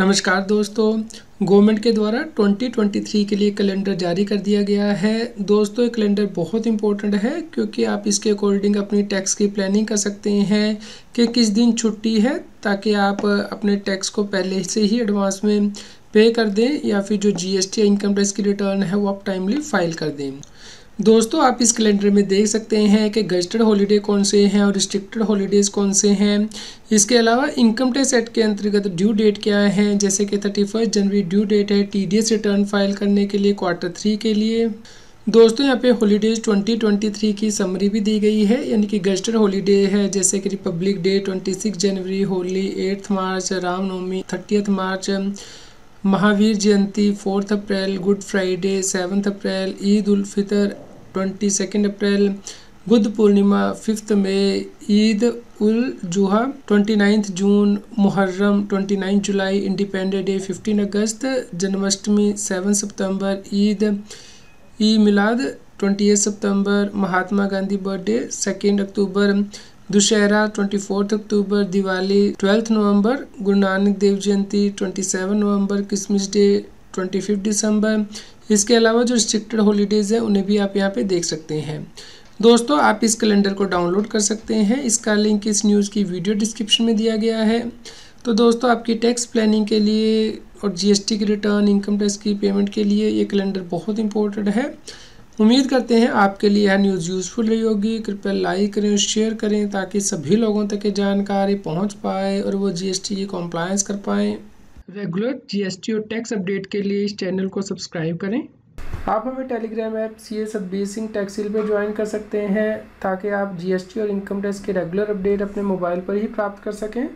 नमस्कार दोस्तों गवर्नमेंट के द्वारा 2023 के लिए कैलेंडर जारी कर दिया गया है। दोस्तों, ये कैलेंडर बहुत इंपॉर्टेंट है क्योंकि आप इसके अकॉर्डिंग अपनी टैक्स की प्लानिंग कर सकते हैं कि किस दिन छुट्टी है, ताकि आप अपने टैक्स को पहले से ही एडवांस में पे कर दें या फिर जो जीएसटी इनकम टैक्स की रिटर्न है, वो आप टाइमली फ़ाइल कर दें। दोस्तों, आप इस कैलेंडर में देख सकते हैं कि गजटेड हॉलीडे कौन से हैं और रिस्ट्रिक्टेड हॉलीडेज़ कौन से हैं। इसके अलावा इनकम टैक्स एक्ट के अंतर्गत ड्यू डेट क्या है, जैसे कि thirty first January due date है टीडीएस रिटर्न फ़ाइल करने के लिए क्वार्टर थ्री के लिए। दोस्तों, यहाँ पे हॉलीडेज 2023 की समरी भी दी गई है, यानी कि गजटेड हॉलीडे है, जैसे कि republic day 26 January Holi eighth March Ramnavami thirtieth March Mahavir Jayanti fourth April good Friday seventh April Eid ul Fitr twenty second April, Buddha Purnima, fifth May, Eid ul Zuha, twenty ninth June, Muharram, twenty nine July, independence day, fifteen August, Janmashtami, seven September, Eid e Milad, twenty eight September, Mahatma Gandhi birthday, second October, Dussehra, twenty fourth October, Diwali, twelfth November, Guru Nanak Dev Jayanti, twenty seven November, Christmas day twenty fifth December. इसके अलावा जो restricted holidays हैं, उन्हें भी आप यहाँ पे देख सकते हैं। दोस्तों, आप इस कैलेंडर को डाउनलोड कर सकते हैं। इसका लिंक इस न्यूज़ की वीडियो डिस्क्रिप्शन में दिया गया है। तो दोस्तों, आपकी टैक्स प्लानिंग के लिए और जीएसटी की रिटर्न इनकम टैक्स की पेमेंट के लिए ये कैलेंडर बहुत इंपॉर्टेंट है। उम्मीद करते हैं आपके लिए यह न्यूज़ यूज़फुल रही होगी। कृपया लाइक करें और शेयर करें ताकि सभी लोगों तक ये जानकारी पहुँच पाए और वो जीएसटी की कॉम्प्लायंस कर पाएँ। रेगुलर जीएसटी और टैक्स अपडेट के लिए इस चैनल को सब्सक्राइब करें। आप हमें Telegram app C S B Singh टैक्सील पर ज्वाइन कर सकते हैं ताकि आप जीएसटी और इनकम टैक्स के रेगुलर अपडेट अपने मोबाइल पर ही प्राप्त कर सकें।